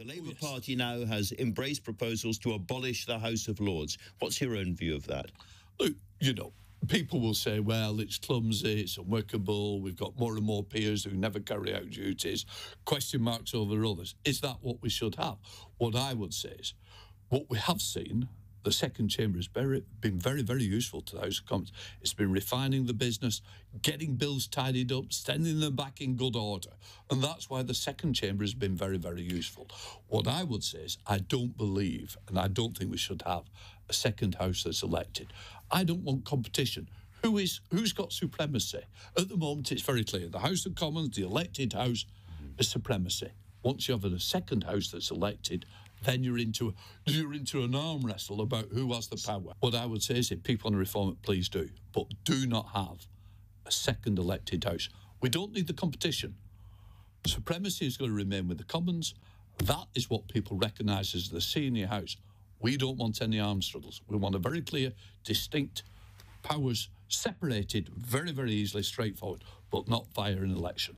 The Labour oh, yes. Party now has embraced proposals to abolish the House of Lords. What's your own view of that? Look, you know, people will say, well, it's clumsy, it's unworkable, we've got more and more peers who never carry out duties, question marks over others. Is that what we should have? What I would say is, what we have seen the second chamber has been very, very useful to the House of Commons. It's been refining the business, getting bills tidied up, sending them back in good order. And that's why the second chamber has been very, very useful. What I would say is I don't believe, and I don't think we should have, a second House that's elected. I don't want competition. Who is who's got supremacy? At the moment, it's very clear. The House of Commons, the elected House, is supremacy. Once you have a second House that's elected, then you're into you're into an arm wrestle about who has the power. What I would say is, if people want to reform it, please do, but do not have a second elected house. We don't need the competition. Supremacy is going to remain with the Commons. That is what people recognise as the senior house. We don't want any arms struggles. We want a very clear, distinct powers separated very, very easily, straightforward, but not via an election.